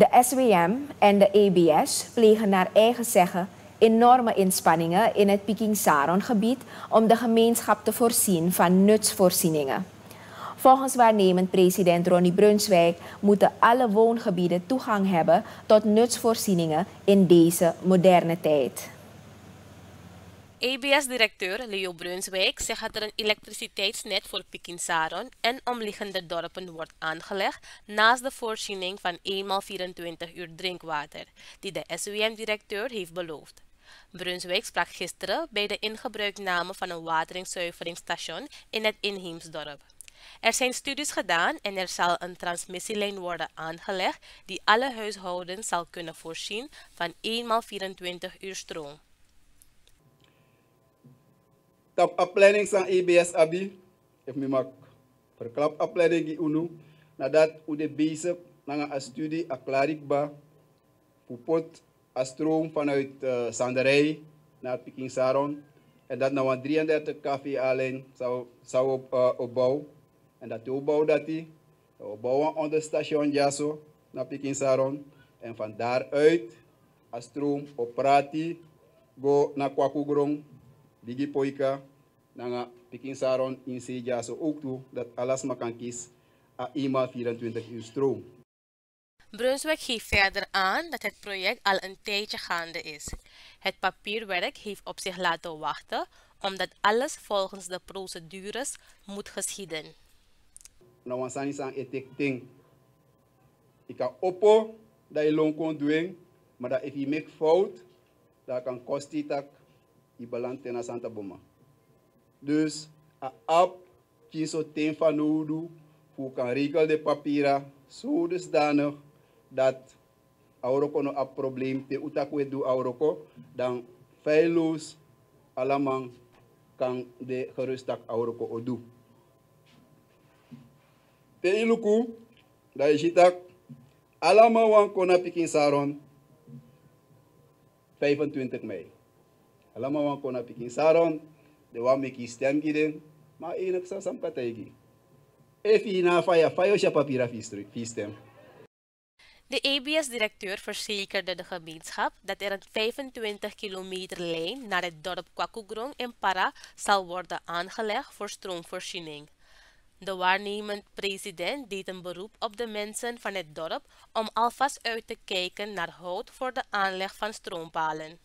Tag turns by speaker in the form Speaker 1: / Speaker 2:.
Speaker 1: De SWM en de EBS plegen naar eigen zeggen enorme inspanningen in het Peking Saron gebied om de gemeenschap te voorzien van nutsvoorzieningen. Volgens waarnemend president Ronnie Brunswijk moeten alle woongebieden toegang hebben tot nutsvoorzieningen in deze moderne tijd.
Speaker 2: EBS-directeur Leo Brunswijk zegt dat er een elektriciteitsnet voor Pikinsaron en omliggende dorpen wordt aangelegd naast de voorziening van eenmaal 24 uur drinkwater, die de SWM-directeur heeft beloofd. Brunswijk sprak gisteren bij de ingebruikname van een wateringszuiveringsstation in het inheemsdorp. Er zijn studies gedaan en er zal een transmissielijn worden aangelegd die alle huishoudens zal kunnen voorzien van eenmaal 24 uur stroom.
Speaker 3: Tap opleiding van EBS Abi, if me mak verklap opleiding die unu, nadat de bezig naar een studie a klarikba, pupot a stroom vanuit uh, Sanderij naar Peking Saron, en dat nou een 33 kV alleen zou, zou op, uh, opbouwen. En dat de opbouw dat die, we bouwen onder station Jaso naar Peking Saron, en van daaruit a stroom op Prati, go naar Kwakugrong, Digi Poika, nanga Peking Saron in Seja zo ook toe dat alles maar kan kiezen a eenmaal 24 uur stroom.
Speaker 2: Brunswijk geeft verder aan dat het project al een tijdje gaande is. Het papierwerk heeft op zich laten wachten omdat alles volgens de procedures moet geschieden.
Speaker 3: Nou, want sani sang etek ting. Ik kan oppo dat je loon kon doen, maar dat if je maakt fout, dat kan kosten dat je belandt in Santa Boma. Dus a app kies ten van nodig hoe kan regel de papieren zo dusdanig dat Auroko no een probleem te utakwe do Auroko, dan feilloos allemaal kan de gerustak Auroko odu. Te iluku, da ziet allemaal wan kona pikin saron 25 mei. Allemaal wan kona pikin saron de wan meki stem giden, maar enig sa sam kategi. Efi na faya fayo siya papira fi stem.
Speaker 2: De EBS-directeur verzekerde de gemeenschap dat er een 25 kilometer lijn naar het dorp Kwakugrong in Para zal worden aangelegd voor stroomvoorziening. De waarnemend president deed een beroep op de mensen van het dorp om alvast uit te kijken naar hout voor de aanleg van stroompalen.